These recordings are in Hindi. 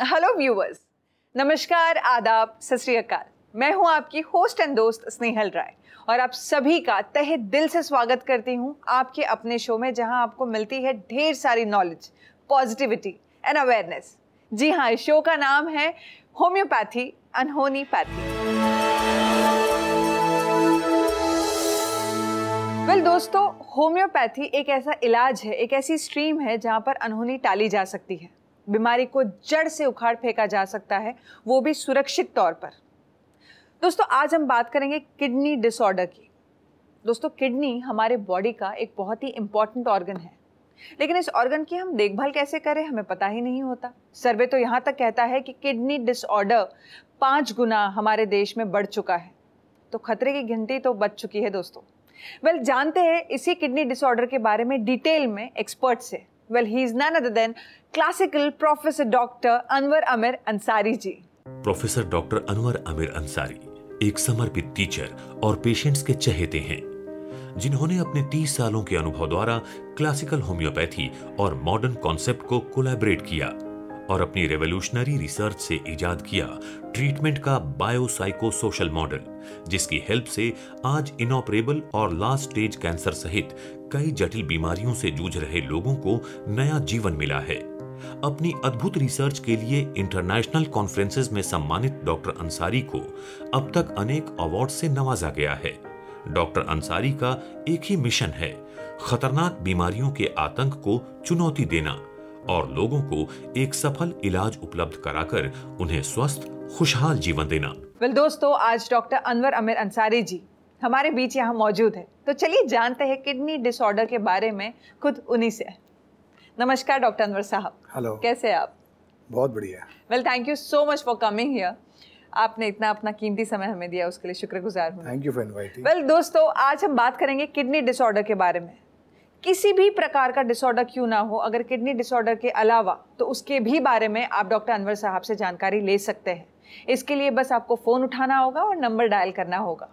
हेलो व्यूवर्स नमस्कार, आदाब, सत श्री अकाल। मैं हूँ आपकी होस्ट एंड दोस्त स्नेहल राय और आप सभी का तहे दिल से स्वागत करती हूँ आपके अपने शो में जहाँ आपको मिलती है ढेर सारी नॉलेज पॉजिटिविटी एंड अवेयरनेस जी हाँ इस शो का नाम है होम्योपैथी अनहोनी पैथी वेल दोस्तों होम्योपैथी एक ऐसा इलाज है, एक ऐसी स्ट्रीम है जहाँ पर अनहोनी टाली जा सकती है। बीमारी को जड़ से उखाड़ फेंका जा सकता है वो भी सुरक्षित तौर पर। दोस्तों आज हम बात करेंगे किडनी डिसऑर्डर की। दोस्तों किडनी हमारे बॉडी का एक बहुत ही इंपॉर्टेंट ऑर्गन है। लेकिन इस ऑर्गन की हम देखभाल कैसे करें हमें पता ही नहीं होता। सर्वे तो यहाँ तक कहता है कि किडनी डिसऑर्डर पाँच गुना हमारे देश में बढ़ चुका है। तो खतरे की गिनती तो बच चुकी है दोस्तों। वेल well, जानते हैं इसी किडनी डिसऑर्डर के बारे में डिटेल में एक्सपर्ट से। Well he is none other than classical professor doctor Anwar amir Ansari ji. Professor doctor Anwar amir Ansari एक समर्पित टीचर और पेशेंट्स के चहेते हैं, जिन्होंने अपने 30 सालों के अनुभव द्वारा क्लासिकल होम्योपैथी और मॉडर्न कॉन्सेप्ट को कोलैबोरेट किया। और अपनी रेवोल्यूशनरी रिसर्च से इजाद किया ट्रीटमेंट का बायोसाइको सोशल मॉडल जिसकी हेल्प से आज इनऑपरेबल और लास्ट स्टेज कैंसर सहित कई जटिल बीमारियों से जूझ रहे लोगों को नया जीवन मिला है। अपनी अद्भुत रिसर्च के लिए इंटरनेशनल कॉन्फ्रेंसेस में सम्मानित डॉक्टर अंसारी को अब तक अनेक अवार्ड से नवाजा गया है। डॉक्टर अंसारी का एक ही मिशन है, खतरनाक बीमारियों के आतंक को चुनौती देना। और लोगों को एक सफल इलाज उपलब्ध कराकर उन्हें स्वस्थ खुशहाल जीवन देना। वेल दोस्तों आज डॉक्टर अनवर अमीर अंसारी जी हमारे बीच यहाँ मौजूद है। तो चलिए जानते हैं किडनी डिसऑर्डर के बारे में खुद उन्हीं से। नमस्कार डॉक्टर अनवर साहब। हेलो कैसे हैं आप? बहुत बढ़िया। Well thank you so much for coming here आपने इतना अपना कीमती समय हमें दिया उसके लिए शुक्रगुजार हूँ। Thank you for inviting well दोस्तों आज हम बात करेंगे किडनी डिसऑर्डर के बारे में। किसी भी प्रकार का डिसऑर्डर क्यों ना हो, अगर किडनी डिसऑर्डर के अलावा तो उसके भी बारे में आप डॉक्टर अनवर साहब से जानकारी ले सकते हैं। इसके लिए बस आपको फ़ोन उठाना होगा और नंबर डायल करना होगा।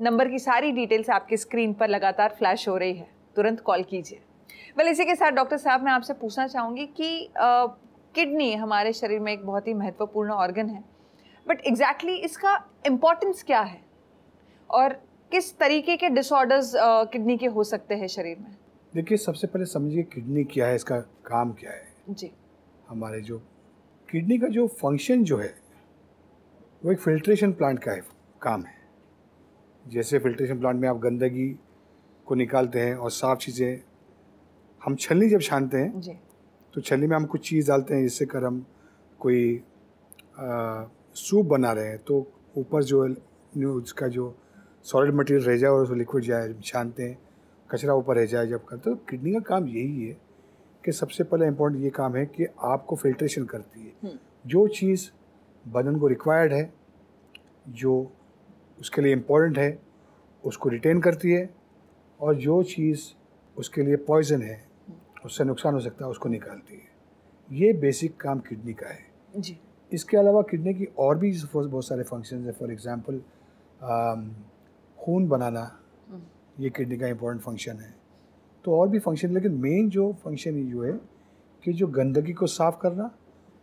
नंबर की सारी डिटेल्स आपकी स्क्रीन पर लगातार फ्लैश हो रही है। तुरंत कॉल कीजिए। वेल इसी के साथ डॉक्टर साहब, मैं आपसे पूछना चाहूँगी कि किडनी हमारे शरीर में एक बहुत ही महत्वपूर्ण ऑर्गन है। बट एग्जैक्टली exactly इसका इम्पोर्टेंस क्या है? और किस तरीके के डिसऑर्डर्स किडनी के हो सकते हैं शरीर में? देखिए सबसे पहले समझिए किडनी क्या है इसका काम क्या है। जी। हमारे जो किडनी का जो फ़ंक्शन जो है वो एक फिल्ट्रेशन प्लांट का है काम है। जैसे फिल्ट्रेशन प्लांट में आप गंदगी को निकालते हैं और साफ़ चीज़ें हम छलनी जब छानते हैं जी। तो छलनी में हम कुछ चीज़ डालते हैं जिससे कर हम कोई आ, सूप बना रहे हैं तो ऊपर जो उसका जो सॉलिड मटेरियल रह जाए और उसको लिक्विड जाए छानते हैं। कचरा ऊपर रह जाए जब करते तो किडनी का काम यही है कि सबसे पहले इम्पोर्टेंट ये काम है कि आपको फिल्ट्रेशन करती है। जो चीज़ बदन को रिक्वायर्ड है जो उसके लिए इम्पोर्टेंट है उसको रिटेन करती है और जो चीज़ उसके लिए पॉइजन है उससे नुकसान हो सकता है उसको निकालती है। ये बेसिक काम किडनी का है। जी। इसके अलावा किडनी की और भी बहुत सारे फ़ंक्शन हैं। फॉर एग्ज़ाम्पल खून बनाना ये किडनी का इम्पोर्टेंट फ़ंक्शन है। तो और भी फ़ंक्शन लेकिन मेन जो फ़ंक्शन जो है कि जो गंदगी को साफ़ करना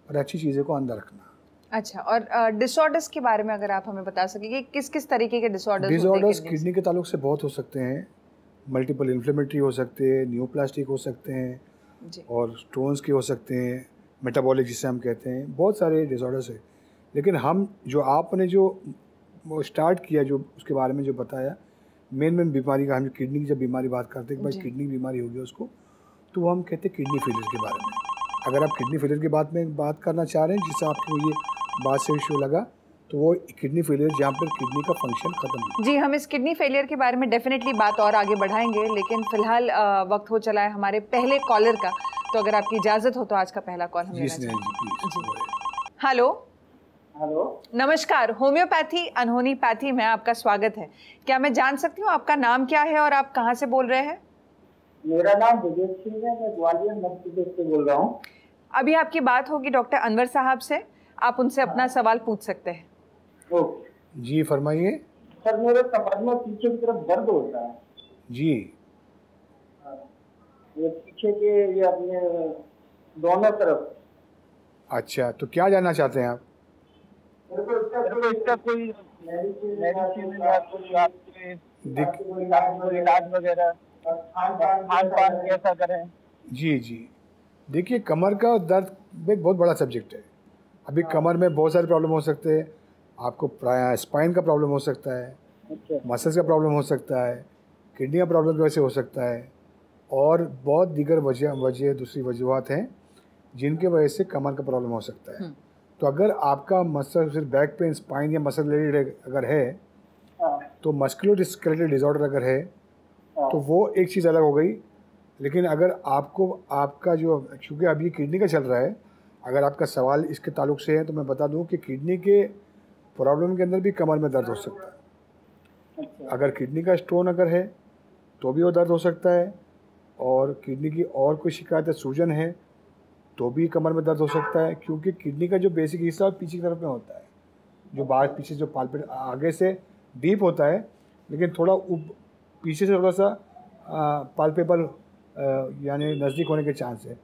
और अच्छी चीज़ों को अंदर रखना। अच्छा और डिसऑर्डर्स के बारे में अगर आप हमें बता सकें कि किस किस तरीके के डिसऑर्डर्स डिसऑर्डर्स किडनी के ताल्लुक से बहुत हो सकते हैं। मल्टीपल इन्फ्लेमेटरी हो सकते हैं न्यूप्लास्टिक हो सकते हैं और स्टोन्स के हो सकते हैं मेटाबॉलिक जिसे हम कहते हैं। बहुत सारे डिसऑर्डर्स है। लेकिन हम जो आपने जो स्टार्ट किया जो उसके बारे में जो बताया मेन मेन बीमारी का हम किडनी की जब बीमारी बात करते हैं कि भाई किडनी बीमारी होगी उसको तो वो हम कहते हैं किडनी फेलियर के बारे में। अगर आप किडनी फेलियर के बात में बात करना चाह रहे हैं जिससे आपको ये बात से इशू लगा तो वो किडनी फेलियर जहाँ पर किडनी का फ़ंक्शन खत्म हो जी हम इस किडनी फेलियर के बारे में डेफिनेटली बात और आगे बढ़ाएँगे लेकिन फ़िलहाल वक्त हो चला है हमारे पहले कॉलर का तो अगर आपकी इजाज़त हो तो आज का पहला कॉल हम जी हेलो हेलो। नमस्कार होम्योपैथी अनहोनी पैथी में आपका स्वागत है। क्या मैं जान सकती हूँ आपका नाम क्या है और आप कहाँ से बोल रहे हैं? मेरा नाम विवेक सिंह है मैं ग्वालियर मध्य प्रदेश से बोल रहा हूँ। अभी आपकी बात होगी डॉक्टर अनवर साहब से आप उनसे अपना सवाल पूछ सकते हैं। ओके। जी फरमाइए। सर मेरे कमर में पीछे की तरफ़ दर्द होता है। जी। ये पीछे के ये अपने दोनों तरफ़। अच्छा तो क्या जानना चाहते हैं आप? इसका कोई मेडिसिन या कोई आपके इलाज वगैरह खान पान कैसा करें जी जी। देखिए कमर का दर्द एक बहुत बड़ा सब्जेक्ट है। अभी कमर में बहुत सारे प्रॉब्लम हो सकते हैं। आपको स्पाइन का प्रॉब्लम हो सकता है। अच्छा। मसल्स का प्रॉब्लम हो सकता है। किडनी का प्रॉब्लम की वजह से हो सकता है। और बहुत दीगर वजह वजह दूसरी वजूहत हैं जिनके वजह से कमर का प्रॉब्लम हो सकता है। तो अगर आपका मसल सिर्फ़ बैक पेन स्पाइन या मसल रिलेटेड अगर है हाँ। तो मस्कुलर स्केलेटल डिसऑर्डर अगर है हाँ। तो वो एक चीज़ अलग हो गई। लेकिन अगर आपको आपका जो क्योंकि अभी किडनी का चल रहा है अगर आपका सवाल इसके ताल्लुक से है तो मैं बता दूँ कि किडनी के प्रॉब्लम के अंदर भी कमर में दर्द हो सकता है। अच्छा। अगर किडनी का स्टोन अगर है तो भी वो दर्द हो सकता है और किडनी की और कोई शिकायत है सूजन है तो भी कमर में दर्द हो सकता है क्योंकि किडनी का जो बेसिक हिस्सा है पीछे की तरफ़ में होता है। जो बाहर पीछे जो पालपेट आगे से डीप होता है लेकिन थोड़ा उप पीछे से थोड़ा सा पालपेबल यानी नज़दीक होने के चांस है।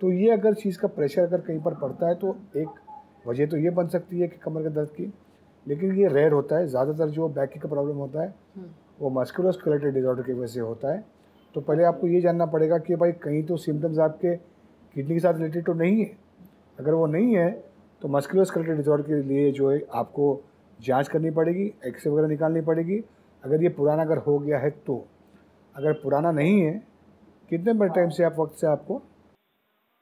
तो ये अगर चीज़ का प्रेशर अगर कहीं पर पड़ता है तो एक वजह तो ये बन सकती है कि कमर के दर्द की। लेकिन ये रेयर होता है ज़्यादातर जो बैक का प्रॉब्लम होता है वो मस्कुलर मस्कुलोस्केलेटल डिजॉर्डर की वजह से होता है। तो पहले आपको ये जानना पड़ेगा कि भाई कहीं तो सिम्टम्स आपके किडनी के साथ रिलेटेड तो नहीं है। अगर वो नहीं है तो मस्कुलोस्केलेटल डिसऑर्डर के लिए जो है आपको जाँच करनी पड़ेगी एक्सरे वगैरह निकालनी पड़ेगी। अगर ये पुराना अगर हो गया है तो। अगर पुराना नहीं है कितने बड़े टाइम से आप वक्त से आपको?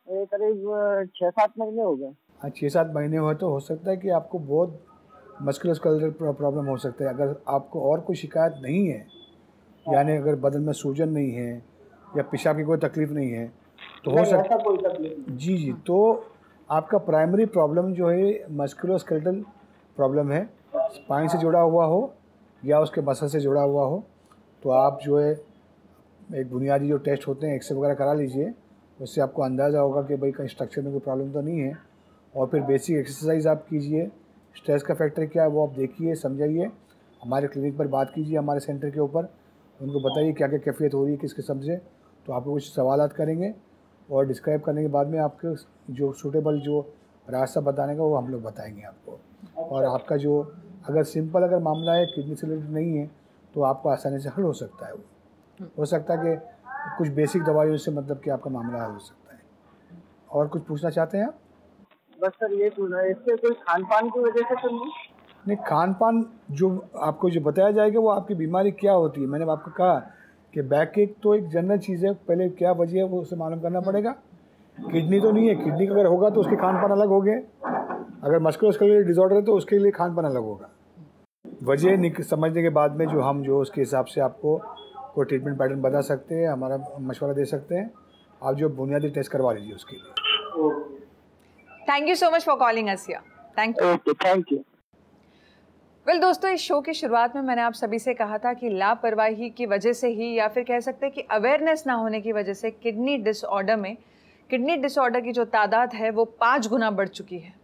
करीब छः सात महीने हो गए। हाँ छः सात महीने हुए तो हो सकता है कि आपको बहुत मस्कुलोस्केलेटल प्रॉब्लम हो सकता है। अगर आपको और कोई शिकायत नहीं है यानी अगर बदन में सूजन नहीं है या पेशाब की कोई तकलीफ़ नहीं है तो हो सकता जी जी तो आपका प्राइमरी प्रॉब्लम जो है मस्कुलोस्केलेटल प्रॉब्लम है। स्पाइन से जुड़ा हुआ हो या उसके मसल से जुड़ा हुआ हो तो आप जो है एक बुनियादी जो टेस्ट होते हैं एक्सरे वगैरह करा लीजिए। उससे आपको अंदाज़ा होगा कि भाई कहीं स्ट्रक्चर में कोई प्रॉब्लम तो नहीं है। और फिर बेसिक एक्सरसाइज आप कीजिए। स्ट्रेस का फैक्टर क्या है वो आप देखिए समझाइए। हमारे क्लिनिक पर बात कीजिए हमारे सेंटर के ऊपर। उनको बताइए क्या क्या कैफियत हो रही है किस किस्म से। तो आपको कुछ सवाल करेंगे। और डिस्क्राइब करने के बाद में आपके जो सूटेबल जो रास्ता बताने का वो हम लोग बताएँगे आपको। और आपका जो अगर सिंपल अगर मामला है किडनी से रिलेटेड नहीं है तो आपको आसानी से हल हो सकता है वो। हो सकता है कि कुछ बेसिक दवाइयों से मतलब कि आपका मामला हल हो सकता है। और कुछ पूछना चाहते हैं आप? बस सर ये है इससे कोई खान पान की वजह से तो नहीं? नहीं खान पान जो आपको जो बताया जाएगा वो आपकी बीमारी क्या होती है? मैंने आपको कहा कि बैक एक तो एक जनरल चीज़ है पहले क्या वजह है वो उसे मालूम करना पड़ेगा। किडनी तो नहीं है किडनी का अगर होगा तो उसके खान पान अलग हो गए। अगर मस्कुलोस्केलेटल डिसऑर्डर है तो उसके लिए खान पान अलग होगा। वजह समझने के बाद में जो हम जो उसके हिसाब से आपको कोई ट्रीटमेंट पैटर्न बता सकते हैं हमारा मशवरा दे सकते हैं आप जो बुनियादी टेस्ट करवा लीजिए उसके लिए। Thank you so much for calling us thank you okay thank you well well, दोस्तों इस शो की शुरुआत में मैंने आप सभी से कहा था कि लापरवाही की वजह से ही या फिर कह सकते हैं कि अवेयरनेस ना होने की वजह से किडनी डिसऑर्डर में किडनी डिसऑर्डर की जो तादाद है वो पाँच गुना बढ़ चुकी है।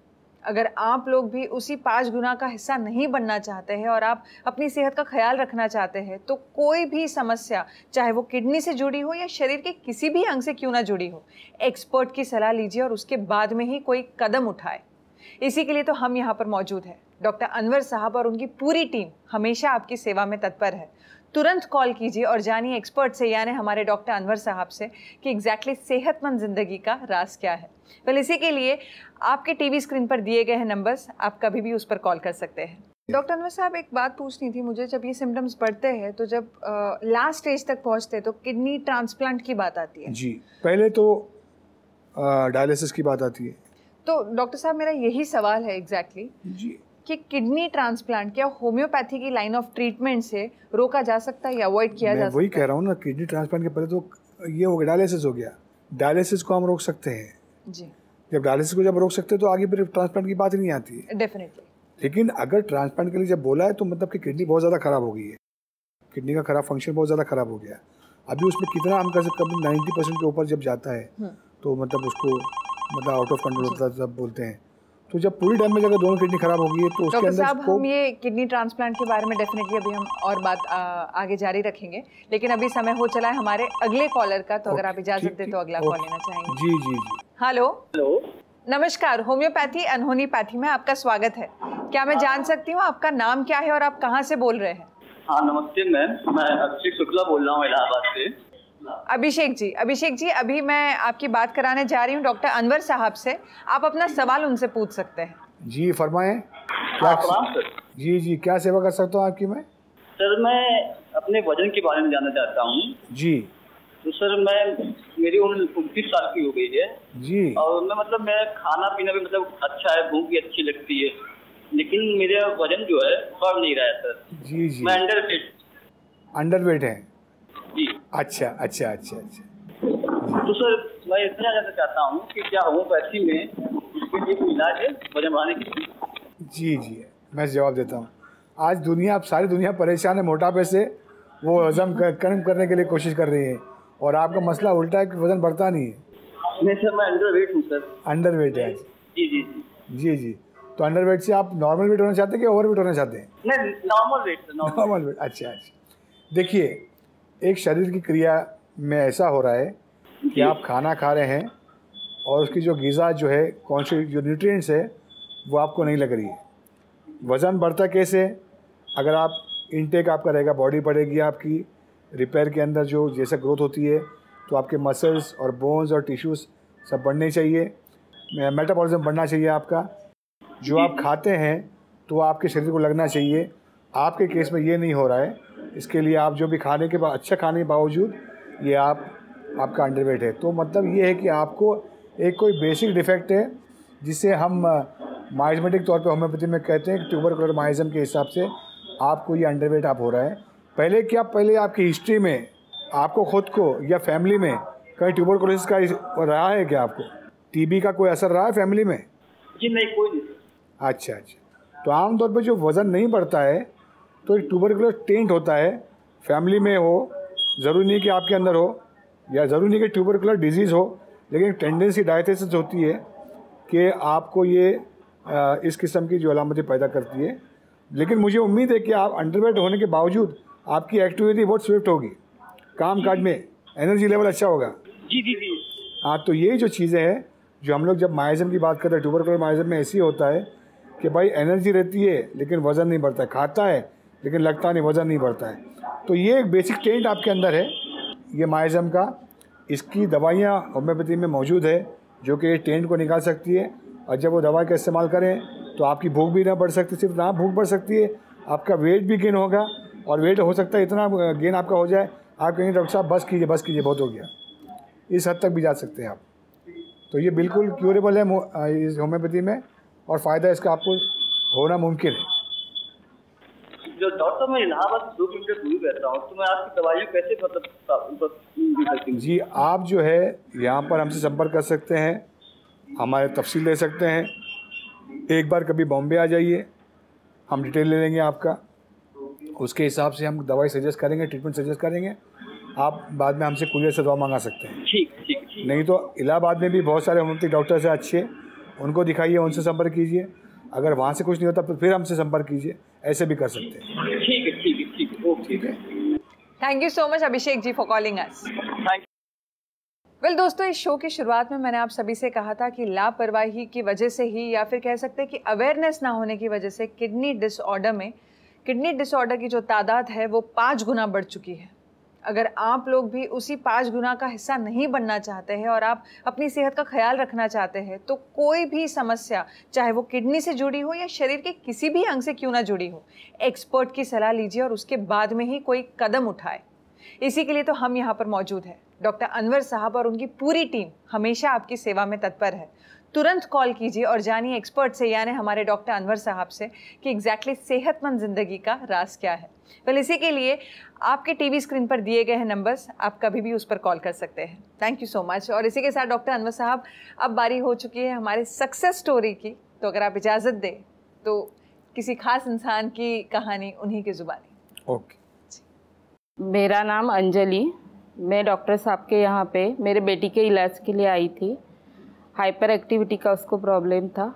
अगर आप लोग भी उसी पाँच गुना का हिस्सा नहीं बनना चाहते हैं और आप अपनी सेहत का ख्याल रखना चाहते हैं तो कोई भी समस्या चाहे वो किडनी से जुड़ी हो या शरीर के किसी भी अंग से क्यों ना जुड़ी हो एक्सपर्ट की सलाह लीजिए और उसके बाद में ही कोई कदम उठाए। इसी के लिए तो हम यहाँ पर मौजूद हैं। डॉक्टर अनवर साहब और उनकी पूरी टीम हमेशा आपकी सेवा में तत्पर है। तुरंत कॉल कीजिए और जानिए एक्सपर्ट से यानी हमारे डॉक्टर अनवर साहब से कि एग्जैक्टली सेहतमंद ज़िंदगी का राज क्या है। वेल इसी के लिए आपके टीवी स्क्रीन पर दिए गए हैं नंबर्स आप कभी भी उस पर कॉल कर सकते हैं। डॉक्टर अनवर साहब एक बात पूछनी थी मुझे जब ये सिम्टम्स बढ़ते हैं तो जब लास्ट स्टेज तक पहुँचते हैं तो किडनी ट्रांसप्लांट की बात आती है। जी पहले तो डायलिसिस की बात आती है। तो डॉक्टर साहब मेरा यही सवाल है एग्जैक्टली exactly, जी। कि किडनी ट्रांसप्लांट क्या होम्योपैथी की लाइन ऑफ़ ट्रीटमेंट से रोका जा सकता है या अवॉइड किया मैं जा वही कह रहा हूँ ना किडनी ट्रांसप्लांट के पहले तो ये हो गया डायलिसिस हो गया। डायलिसिस को हम रोक सकते हैं। जी। जब डायलिसिस को जब रोक सकते हैं तो आगे फिर ट्रांसप्लांट की बात ही नहीं आती है। डेफिनेटली लेकिन अगर ट्रांसप्लांट के लिए जब बोला है तो मतलब कि किडनी बहुत ज़्यादा ख़राब हो गई है। किडनी का खराब फ़ंक्शन बहुत ज़्यादा ख़राब हो गया। अभी उसमें कितना हम कह सकते नाइन्टी परसेंट के ऊपर जब जाता है हम्म। तो मतलब उसको मतलब आउट ऑफ़ कंट्रोल होता है जब बोलते हैं। तो जब पूरी डैमेज अगर दोनों किडनी खराब होगी तो उसके अंदर साहब हम ये किडनी ट्रांसप्लांट के बारे में डेफिनेटली अभी हम और बात आ, आगे जारी रखेंगे। लेकिन अभी समय हो चला है हमारे अगले कॉलर का तो अगर आप इजाज़त दे तो अगला कॉल लेना चाहेंगे। जी जी जी। हेलो हेलो नमस्कार होम्योपैथी अनहोनी पैथी में आपका स्वागत है। क्या मैं जान सकती हूँ आपका नाम क्या है और आप कहाँ से बोल रहे हैं? हाँ नमस्ते मैम मैं अभिषेक शुक्ला बोल रहा हूँ इलाहाबाद से। अभिषेक जी अभिषेक जी अभी मैं आपकी बात कराने जा रही हूँ डॉक्टर अनवर साहब से। आप अपना सवाल उनसे पूछ सकते हैं। जी फरमाएँ। जी जी क्या सेवा कर सकता हूँ आपकी मैं? सर मैं अपने वज़न के बारे में जानना चाहता हूँ। जी। तो सर मैं मेरी उम्र उनतीस साल की हो गई है। जी। और मैं मतलब मेरा खाना पीना भी मतलब अच्छा है भूख भी अच्छी लगती है। लेकिन मेरा वज़न जो है बढ़ नहीं रहा है सर। जी जी। मैं अंडर वेट अंडर वेट है। अच्छा अच्छा अच्छा अच्छा। तो सर मैं इतना जानना चाहता हूँ कि क्या होम्योपैथी में इसके लिए कोई इलाज है वज़न बढ़ाने के लिए जी जी मैं जवाब देता हूँ। आज दुनिया सारी दुनिया परेशान है मोटापे से। वो कर- कम करने के लिए कोशिश कर रही है। और आपका मसला उल्टा है कि वज़न बढ़ता नहीं है? नहीं सर मैं अंडर वेट हूँ सर। अंडर वेट है। जी जी जी। जी तो अंडर वेट से आप नॉर्मल वेट होना चाहते हैं कि ओवर वेट होना चाहते हैं? नॉर्मल वेट नॉर्मल वेट अच्छा अच्छा। देखिए एक शरीर की क्रिया में ऐसा हो रहा है कि आप खाना खा रहे हैं और उसकी जो ग़िज़ा जो है कौन सी जो न्यूट्रिएंट्स है वो आपको नहीं लग रही है। वज़न बढ़ता कैसे? अगर आप इनटेक आपका रहेगा बॉडी बढ़ेगी आपकी रिपेयर के अंदर जो जैसे ग्रोथ होती है तो आपके मसल्स और बोन्स और टिश्यूज़ सब बढ़ने चाहिए। मेटाबॉलिज्म बढ़ना चाहिए आपका। जो। आप खाते हैं तो आपके शरीर को लगना चाहिए। आपके केस में ये नहीं हो रहा है। इसके लिए आप जो भी खाने के बाद अच्छा खाने के बावजूद ये आप आपका अंडरवेट है। तो मतलब ये है कि आपको एक कोई बेसिक डिफेक्ट है जिसे हम माइजमेटिक तौर पे होम्योपैथी में कहते हैं ट्यूबर माइजम के हिसाब से आपको ये अंडरवेट आप हो रहा है। पहले क्या पहले आपकी हिस्ट्री में आपको खुद को या फैमिली में कहीं ट्यूबरकुलोसिस का रहा है क्या आपको? टीबी का कोई असर रहा है फैमिली में? जी नहीं कोई नहीं। अच्छा अच्छा। तो आमतौर पर जो वज़न नहीं बढ़ता है तो एक ट्यूबरकुलर टेंट होता है फैमिली में हो ज़रूरी नहीं कि आपके अंदर हो या ज़रूरी नहीं कि ट्यूबरकुलर डिज़ीज़ हो लेकिन टेंडेंसी डायथिसिस होती है कि आपको ये इस किस्म की जो अलामतें पैदा करती है। लेकिन मुझे उम्मीद है कि आप अंडरवेट होने के बावजूद आपकी एक्टिविटी बहुत स्विफ्ट होगी। काम काज में एनर्जी लेवल अच्छा होगा। जी जी जी। हाँ तो यही जो चीज़ें हैं जो हम लोग जब माइजम की बात करते हैं ट्यूबरकुलर माइजम में ऐसी होता है कि भाई एनर्जी रहती है लेकिन वज़न नहीं बढ़ता है खाता है लेकिन लगता नहीं, वज़न नहीं बढ़ता है। तो ये एक बेसिक टेंट आपके अंदर है। ये माइजम का। इसकी दवाइयाँ होम्योपैथी में मौजूद है, जो कि टेंट को निकाल सकती है। और जब वो दवा का इस्तेमाल करें तो आपकी भूख भी ना बढ़ सकती, सिर्फ़ ना भूख बढ़ सकती है, आपका वेट भी गेन होगा। और वेट हो सकता है इतना गेन आपका हो जाए, आप कहेंगे, डॉक्टर साहब, बस कीजिए बस कीजिए, बहुत हो गया। इस हद तक भी जा सकते हैं आप। तो ये बिल्कुल क्यूरेबल है इस होम्योपैथी में। और फ़ायदा इसका आपको होना मुमकिन है। जो डॉक्टर मैं इलाहाबाद से दो किलोमीटर दूर रहता हूँ तो मैं आपकी दवाइयाँ कैसे मतलब मतलब जी आप जो है यहाँ पर हमसे संपर्क कर सकते हैं हमारे तफसील ले सकते हैं। एक बार कभी बॉम्बे आ जाइए हम डिटेल ले लेंगे आपका। उसके हिसाब से हम दवाई सजेस्ट करेंगे ट्रीटमेंट सजेस्ट करेंगे। आप बाद में हमसे कुरियर से दवा मंगा सकते हैं। ठीक ठीक ठीक। नहीं तो इलाहाबाद में भी बहुत सारे होम्योपैथिक डॉक्टर्स हैं अच्छे उनको दिखाइए उनसे संपर्क कीजिए। अगर वहाँ से कुछ नहीं होता तो फिर हमसे संपर्क कीजिए। ऐसे भी कर सकते हैं। ठीक है ठीक है ठीक है ओके। ठीक है thank you so much Abhishek ji for calling us thank well दोस्तों इस शो की शुरुआत में मैंने आप सभी से कहा था कि लापरवाही की वजह से ही या फिर कह सकते हैं कि अवेयरनेस ना होने की वजह से किडनी डिसऑर्डर में किडनी डिसऑर्डर की जो तादाद है वो पाँच गुना बढ़ चुकी है। अगर आप लोग भी उसी पाँच गुना का हिस्सा नहीं बनना चाहते हैं और आप अपनी सेहत का ख्याल रखना चाहते हैं तो कोई भी समस्या, चाहे वो किडनी से जुड़ी हो या शरीर के किसी भी अंग से क्यों ना जुड़ी हो, एक्सपर्ट की सलाह लीजिए और उसके बाद में ही कोई कदम उठाए। इसी के लिए तो हम यहाँ पर मौजूद हैं। डॉक्टर अनवर साहब और उनकी पूरी टीम हमेशा आपकी सेवा में तत्पर है। तुरंत कॉल कीजिए और जानिए एक्सपर्ट से यानी हमारे डॉक्टर अनवर साहब से कि एग्जैक्टली सेहतमंद ज़िंदगी का राज क्या है। वेल इसी के लिए आपके टीवी स्क्रीन पर दिए गए हैं नंबर्स आप कभी भी उस पर कॉल कर सकते हैं। थैंक यू सो मच और इसी के साथ डॉक्टर अनवर साहब अब बारी हो चुकी है हमारे सक्सेस स्टोरी की। तो अगर आप इजाज़त दें तो किसी खास इंसान की कहानी उन्हीं की ज़ुबानी। ओके मेरा नाम अंजलि। मैं डॉक्टर साहब के यहाँ पे मेरे बेटी के इलाज के लिए आई थी। हाइपर एक्टिविटी का उसको प्रॉब्लम था।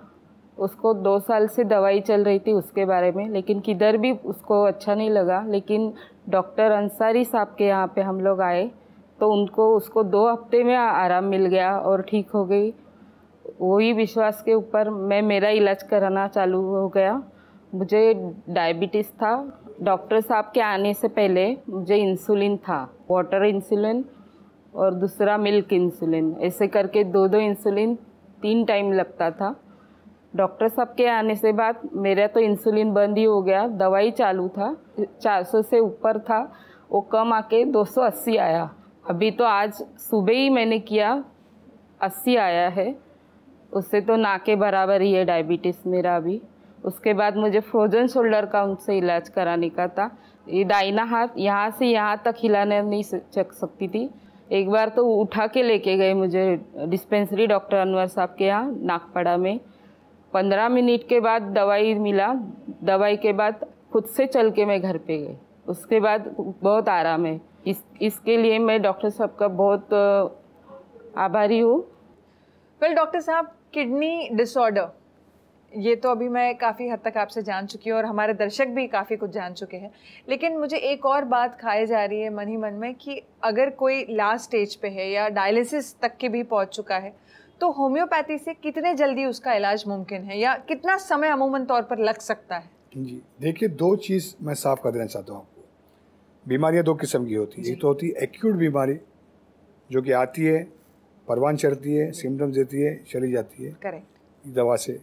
उसको दो साल से दवाई चल रही थी उसके बारे में, लेकिन किधर भी उसको अच्छा नहीं लगा। लेकिन डॉक्टर अंसारी साहब के यहाँ पे हम लोग आए तो उनको, उसको दो हफ़्ते में आराम मिल गया और ठीक हो गई। वही विश्वास के ऊपर मैं, मेरा इलाज कराना चालू हो गया। मुझे डायबिटीज़ था। डॉक्टर साहब के आने से पहले मुझे इंसुलिन था वाटर इंसुलिन और दूसरा मिल्क इंसुलिन। ऐसे करके दो दो इंसुलिन तीन टाइम लगता था। डॉक्टर साहब के आने से बाद मेरा तो इंसुलिन बंद ही हो गया। दवाई चालू था 400 से ऊपर था, वो कम आके 280 आया। अभी तो आज सुबह ही मैंने किया 80 आया है। उससे तो ना के बराबर ही है डायबिटीज़ मेरा अभी। उसके बाद मुझे फ्रोजन शोल्डर का उनसे इलाज कराने का था। ये दाइना हाथ यहाँ से यहाँ तक हिलाने नहीं चक सकती थी। एक बार तो उठा के लेके गए मुझे डिस्पेंसरी डॉक्टर अनवर साहब के यहाँ, नागपड़ा में। पंद्रह मिनट के बाद दवाई मिला। दवाई के बाद खुद से चल के मैं घर पे गई। उसके बाद बहुत आराम है। इस, इसके लिए मैं डॉक्टर साहब का बहुत आभारी हूँ। वेल डॉक्टर साहब किडनी डिसऑर्डर ये तो अभी मैं काफ़ी हद तक आपसे जान चुकी हूँ और हमारे दर्शक भी काफ़ी कुछ जान चुके हैं। लेकिन मुझे एक और बात खाई जा रही है मन ही मन में कि अगर कोई लास्ट स्टेज पे है या डायलिसिस तक के भी पहुँच चुका है तो होम्योपैथी से कितने जल्दी उसका इलाज मुमकिन है या कितना समय अमूमन तौर पर लग सकता है? जी देखिए दो चीज़ मैं साफ़ कर देना चाहता हूँ आपको। बीमारियाँ दो किस्म की होती है। एक तो होती है एक्यूट बीमारी जो कि आती है परवान चढ़ती है सिम्टम्स देती है चली जाती है। करेक्ट दवा से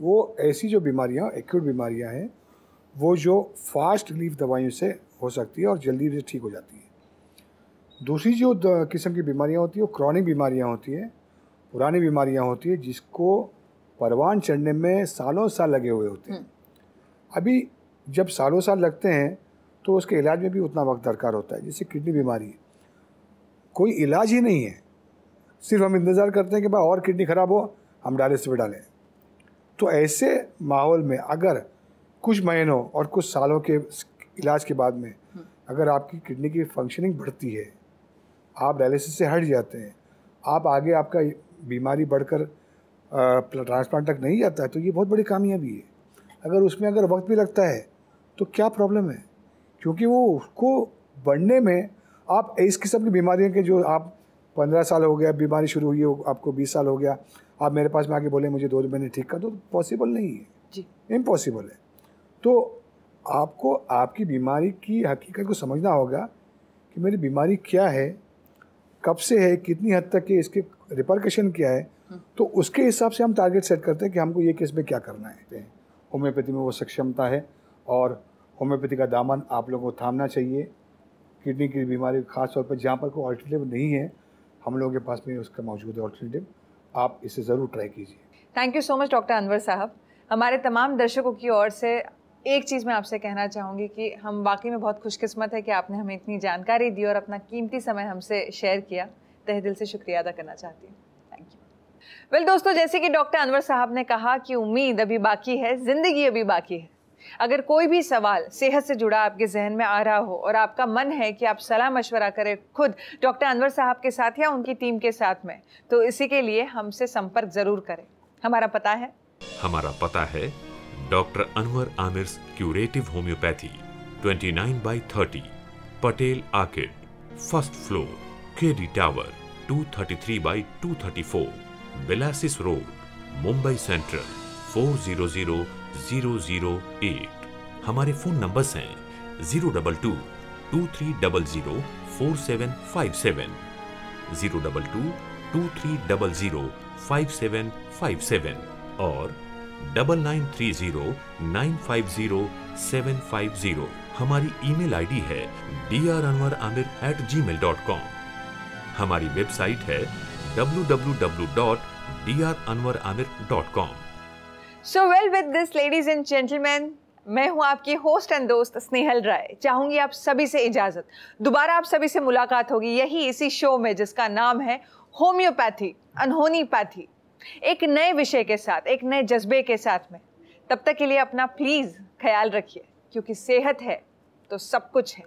वो ऐसी जो बीमारियाँ एक्यूट बीमारियाँ हैं वो जो फास्ट रिलीफ दवाइयों से हो सकती है और जल्दी से ठीक हो जाती है। दूसरी जो किस्म की बीमारियाँ होती है वो क्रॉनिक बीमारियाँ होती हैं पुरानी बीमारियाँ होती है जिसको परवान चढ़ने में सालों साल लगे हुए होते हैं। हम्म। अभी जब सालों साल लगते हैं तो उसके इलाज में भी उतना वक्त दरकार होता है जैसे किडनी बीमारी कोई इलाज ही नहीं है। सिर्फ़ हम इंतज़ार करते हैं कि भाई और किडनी ख़राब हो हम डायलिसिस पे डालें। तो ऐसे माहौल में अगर कुछ महीनों और कुछ सालों के इलाज के बाद में अगर आपकी किडनी की फंक्शनिंग बढ़ती है, आप डायलिसिस से हट जाते हैं, आप आगे आपका बीमारी बढ़कर ट्रांसप्लांट तक नहीं जाता है तो ये बहुत बड़ी कामयाबी है। अगर उसमें अगर वक्त भी लगता है तो क्या प्रॉब्लम है? क्योंकि वो उसको बढ़ने में आप इस किस्म की बीमारियों के जो आप पंद्रह साल हो गया, बीमारी शुरू हुई है, आपको बीस साल हो गया आप मेरे पास में आके बोले मुझे दो महीने ठीक कर दो तो पॉसिबल नहीं है। जी। इम्पॉसिबल है। तो आपको आपकी बीमारी की हकीकत को समझना होगा कि मेरी बीमारी क्या है कब से है कितनी हद तक के इसके रिपरकशन क्या है। हम्म। तो उसके हिसाब से हम टारगेट सेट करते हैं कि हमको ये केस में क्या करना है। होम्योपैथी में वो सक्षमता है और होम्योपैथी का दामन आप लोगों को थामना चाहिए। किडनी की बीमारी खास तौर पर जहाँ पर कोई ऑल्टरनेटिव नहीं है हम लोगों के पास में उसका मौजूद है ऑल्टरनेटिव आप इसे ज़रूर ट्राई कीजिए। Thank you so much doctor Anwar साहब। हमारे तमाम दर्शकों की ओर से एक चीज़ मैं आपसे कहना चाहूँगी कि हम वाकई में बहुत खुशकिस्मत है कि आपने हमें इतनी जानकारी दी और अपना कीमती समय हमसे शेयर किया। तह दिल से शुक्रिया अदा करना चाहती हूँ। थैंक यू वेल दोस्तों, जैसे कि डॉक्टर अनवर साहब ने कहा कि उम्मीद अभी बाकी है, ज़िंदगी अभी बाकी है। अगर कोई भी सवाल सेहत से जुड़ा आपके जहन में आ रहा हो और आपका मन है कि आप सलाह मशवरा करें खुद डॉक्टर अनवर साहब के साथ या उनकी टीम के साथ में तो इसी के लिए हमसे संपर्क ज़रूर करें। हमारा पता है। हमारा पता है doctor Anwar Aamir curative homeopathy 29 by 30 Patel orchid first floor KD tower 233 by 234 Bellasis road Mumbai central 400 zero zero eight हमारे फ़ोन नंबर्स हैं zero double two two three double zero four seven five seven zero double two two three double zero five seven five seven और double nine three zero nine five zero seven five zero हमारी ईमेल आईडी है D R Anwar Aamir at gmail dot com हमारी वेबसाइट है W W W dot D R Anwar Aamir dot com so well with this ladies and gentleman मैं हूँ आपकी होस्ट एंड दोस्त स्नेहल राय। चाहूँगी आप सभी से इजाज़त। दोबारा आप सभी से मुलाकात होगी यही इसी शो में जिसका नाम है होम्योपैथी अनहोनी पैथी एक नए विषय के साथ, एक नए जज्बे के साथ में। तब तक के लिए अपना प्लीज़ ख्याल रखिए, क्योंकि सेहत है तो सब कुछ है।